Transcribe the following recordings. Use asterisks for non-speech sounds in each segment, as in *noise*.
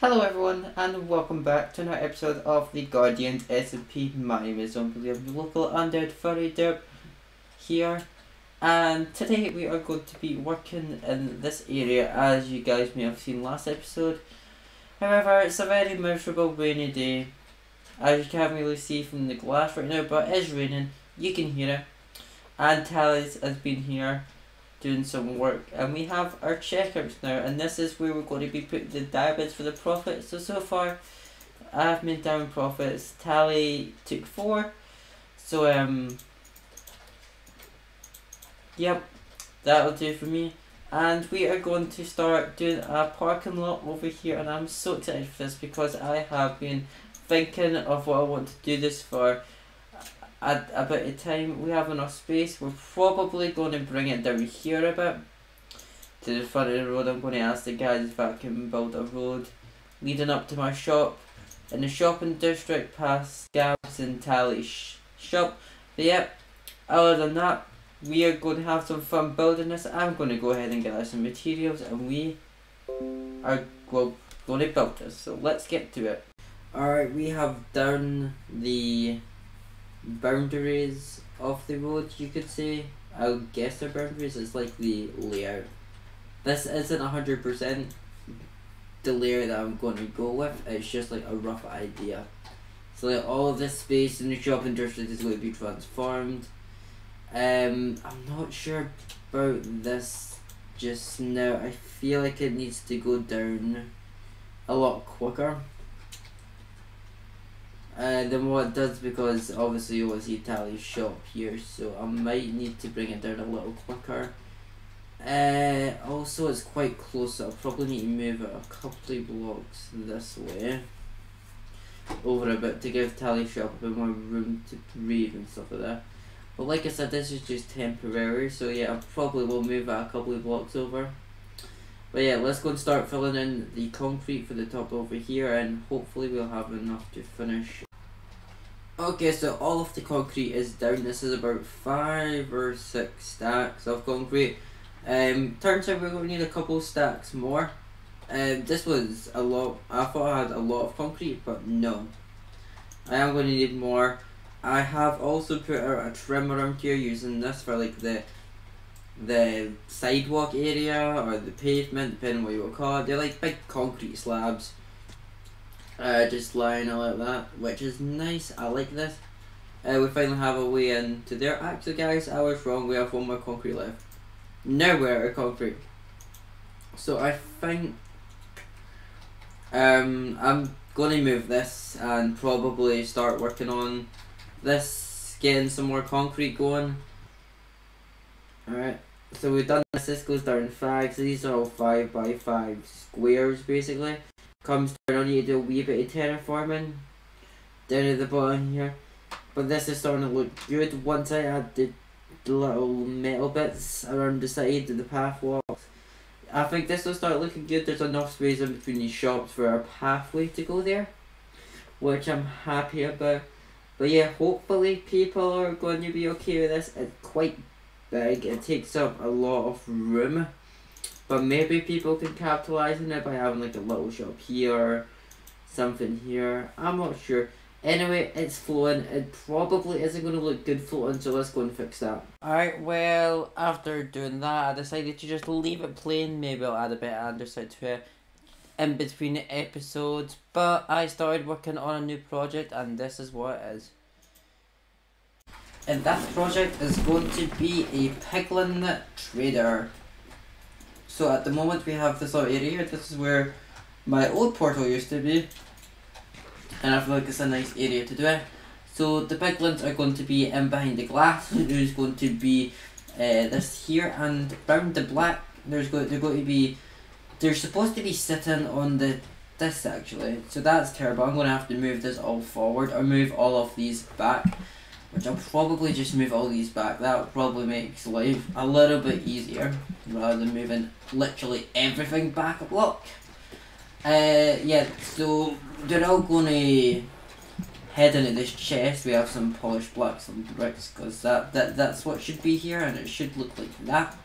Hello everyone and welcome back to another episode of the Guardians SMP. My name is the local undead furry derp here and today we are going to be working in this area as you guys may have seen last episode. However, it's a very miserable rainy day as you can't really see from the glass right now but it is raining, you can hear it and Talis has been here doing some work and we have our checkouts now and this is where we're going to be putting the diamonds for the profit so so far I've made down profits. Tally took four. So um yep that'll do for me. And we are going to start doing a parking lot over here and I'm so excited for this because I have been thinking of what I want to do this for at a bit of time we have enough space we're probably going to bring it down here a bit to the front of the road. I'm going to ask the guys if I can build a road leading up to my shop. In the shopping district past Gabs and Tally's shop. But yep other than that we are going to have some fun building this. I'm going to go ahead and gather some materials and we are well, going to build this. So let's get to it. Alright we have done the boundaries of the road, you could say. I would guess the boundaries is like the layout. This isn't hundred percent the layout that I'm going to go with. It's just like a rough idea. So like all of this space in the shopping district is going to be transformed. Um, I'm not sure about this just now. I feel like it needs to go down a lot quicker uh, than what it does because obviously it was Italian shop here so I might need to bring it down a little quicker. Uh, also it's quite close so I'll probably need to move it a couple of blocks this way over a bit to give Tally Shop a bit more room to breathe and stuff like that. But like I said, this is just temporary, so yeah, I probably will move it a couple of blocks over. But yeah, let's go and start filling in the concrete for the top over here, and hopefully we'll have enough to finish Okay, so all of the concrete is down. This is about five or six stacks of concrete. Um, turns out we're going to need a couple stacks more. Um, this was a lot. I thought I had a lot of concrete, but no. I am going to need more. I have also put out a trim around here using this for like the the sidewalk area or the pavement, depending what you will call it. They're like big concrete slabs uh, just lying out like that, which is nice. I like this. Uh, we finally have a way into there. Actually, guys, I was wrong. We have one more concrete left. Nowhere concrete. So I think um, I'm going to move this and probably start working on this, getting some more concrete going. Alright, so we've done this. This goes down five. So these are all five by five squares basically comes down, I need to do a wee bit of terraforming down at the bottom here. But this is starting to look good once I add the, little metal bits around the side of the path walks. I think this will start looking good. There's enough space in between these shops for a pathway to go there. Which I'm happy about. But yeah, hopefully people are going to be okay with this. It's quite big. It takes up a lot of room. But maybe people can capitalize on it by having like a little shop here, something here. I'm not sure. Anyway, it's flowing. It probably isn't going to look good floating, so let's go and fix that. Alright, well, after doing that, I decided to just leave it plain. Maybe I'll add a bit of andesite to it in between episodes. But I started working on a new project, and this is what it is. And that project is going to be a piglin trader. So at the moment we have this little area, here, this is where my old portal used to be. And I feel like it's a nice area to do it. So the piglins are going to be in behind the glass. There's going to be uh, this here and around the black there's going they're going to be they're supposed to be sitting on the this actually. So that's terrible. I'm gonna have to move this all forward or move all of these back. Which I'll probably just move all these back. That probably makes life a little bit easier rather than moving literally everything back a block. Uh, yeah, so they're all gonna head into this chest. We have some polished blocks and bricks because that, that, that's what should be here and it should look like that.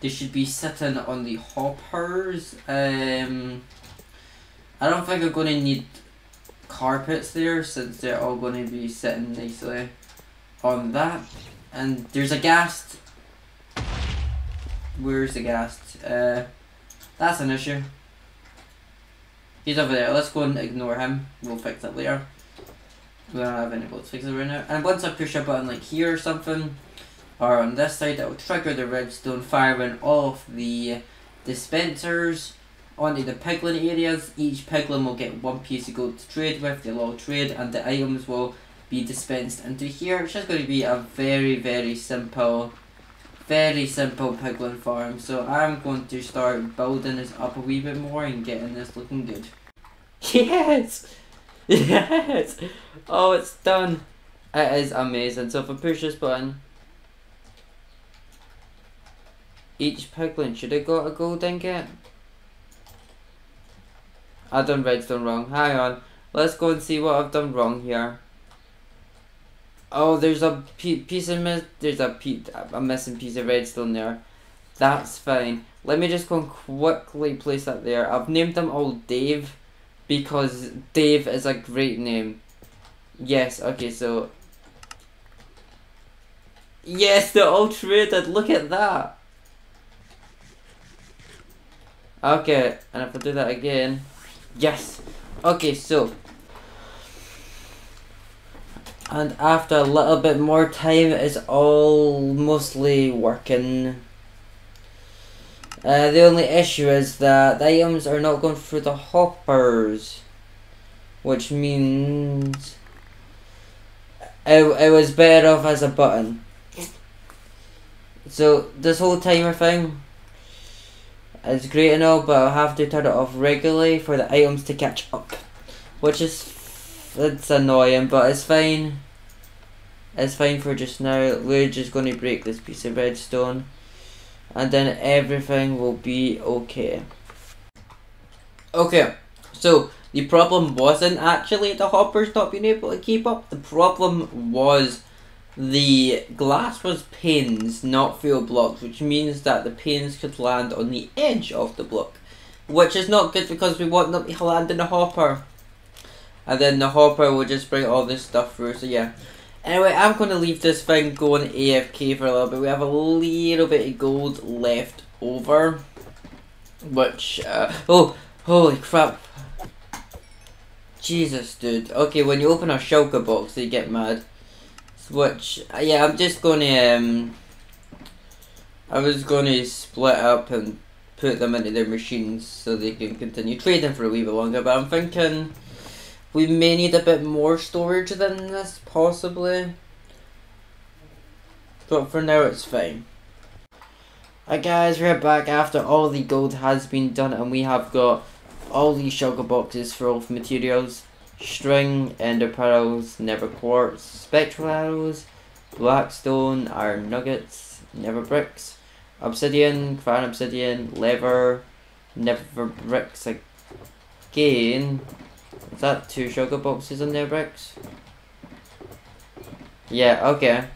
They should be sitting on the hoppers. Um, I don't think I'm going to need carpets there since they're all going to be sitting nicely on that. And there's a ghast. Where's the ghast? Uh, that's an issue. He's over there. Let's go and ignore him. We'll fix it later. We don't have any bullets fixes right now. And once I push a button like here or something, or on this side, that will trigger the redstone firing off the dispensers onto the piglin areas. Each piglin will get one piece of gold to trade with. They'll all trade, and the items will be dispensed into here. It's just going to be a very, very simple very simple piglin farm. So I'm going to start building this up a wee bit more and getting this looking good. *laughs* Yes! Yes! Oh, it's done. It is amazing. So if I push this button, each piglin should have got a gold ingot. I done redstone wrong. Hang on. Let's go and see what I've done wrong here. Oh, there's a piece of miss. There's a piece, a missing piece of redstone there. That's fine. Let me just go and quickly place that there. I've named them all Dave because Dave is a great name. Yes. Okay. So. Yes, they're all traded. Look at that. Okay, and if I do that again, yes. Okay, so and after a little bit more time it's all mostly working. Uh, the only issue is that the items are not going through the hoppers. Which means it, it was better off as a button. So this whole timer thing is great and all, but I'll have to turn it off regularly for the items to catch up. Which is it's annoying, but it's fine. It's fine for just now. We're just going to break this piece of redstone. And then everything will be okay. Okay, so the problem wasn't actually the hoppers not being able to keep up. The problem was the glass was pins, not fuel blocks, which means that the pins could land on the edge of the block. Which is not good because we want them to land in the hopper and then the hopper will just bring all this stuff through. So yeah. Anyway, I'm going to leave this thing going AFK for a little bit. We have a little bit of gold left over. Which, uh, oh, holy crap. Jesus, dude. Okay, when you open a shulker box, they get mad. Which, uh, yeah, I'm just going to, um, I was going to split up and put them into their machines so they can continue trading for a wee bit longer. But I'm thinking we may need a bit more storage than this, possibly. But for now, it's fine. Alright guys, we're back after all the gold has been done and we have got all these shulker boxes for all the materials. String, ender pearls, nether quartz, spectral arrows, blackstone, iron nuggets, nether bricks, obsidian, crying obsidian, leather, nether bricks again, is that two shulker boxes in there, bricks? Yeah, okay.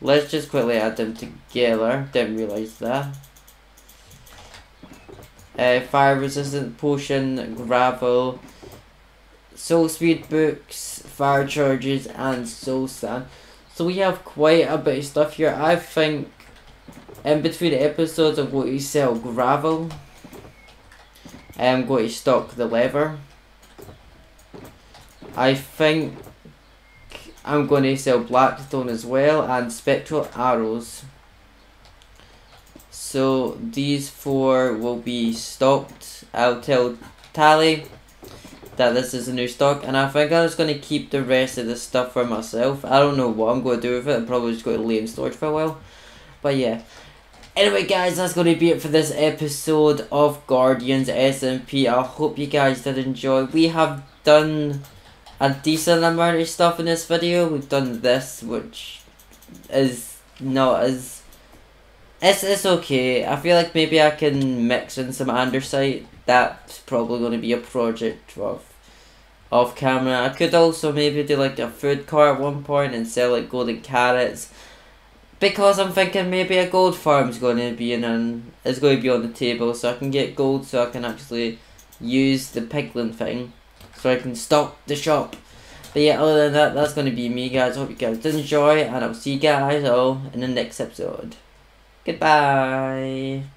Let's just quickly add them together. Didn't realize that. Uh, fire resistant potion, gravel, soul speed books, fire charges, and soul sand. So we have quite a bit of stuff here. I think in between episodes I'm going to sell gravel. I'm going to stock the leather. I think I'm going to sell Blackstone as well and Spectral Arrows. So these four will be stocked. I'll tell Tally that this is a new stock and I think I'm just going to keep the rest of the stuff for myself. I don't know what I'm going to do with it. I'm probably just going to lay in storage for a while. But yeah. Anyway guys, that's going to be it for this episode of Guardians SMP. I hope you guys did enjoy. We have done a decent amount of stuff in this video. We've done this, which is not as... It's, it's okay. I feel like maybe I can mix in some andesite. That's probably going to be a project of off camera. I could also maybe do like a food cart at one point and sell like golden carrots. Because I'm thinking maybe a gold farm is going to be in an, is going to be on the table so I can get gold so I can actually use the piglin thing so I can stop the shop. But yeah, other than that, that's going to be me, guys. Hope you guys did enjoy, and I'll see you guys all in the next episode. Goodbye.